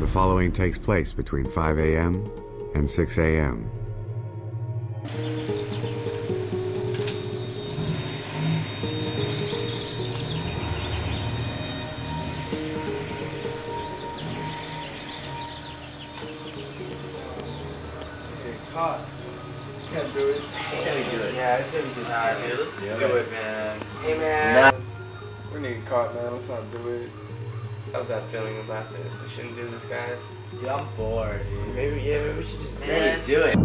The following takes place between 5 a.m. and 6 a.m. caught. Can't do it. I said we do it. Yeah, I said we just Nah, do it. dude, let's just Yeah. do it, man. Hey man. Nah. We're gonna get caught, man. Let's not do it. I have that feeling about this. We shouldn't do this, guys. Dude, I'm bored, dude. Maybe, yeah, maybe we should just Man, dance. do it.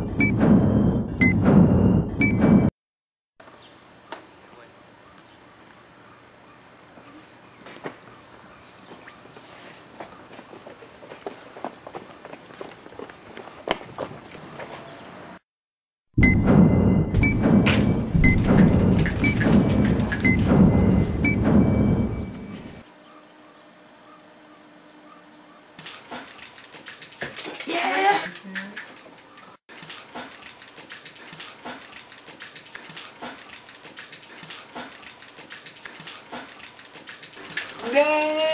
Yeah.